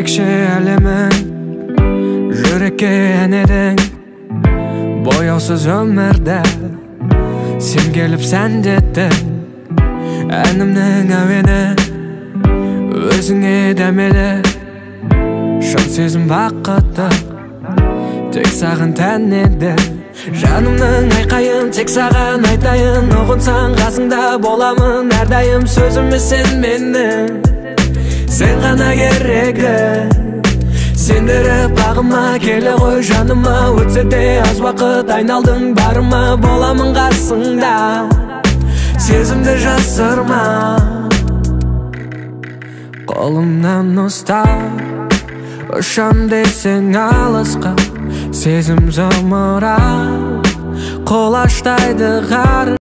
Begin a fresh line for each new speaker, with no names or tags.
ерекше әлемің жүрекке ән едің бояусыз өмірді сен келіп сәндеттің әнімнің әуені өзіңе дәмелі шын сезім бақытты тек саған тән еді жанымның айқайын тек саған айтайын ұғынсаң қасыңда боламын әрдайым сөзіміз сен менің сен ғана керегі сендіріп бағыма келе ғой жаныма өтсе де аз уақыт айналдың барыма боламын қасыңда сезімді жасырма қолымнан ұстап ұшам десең алысқа сезім зымырап қолаштайды ғарыш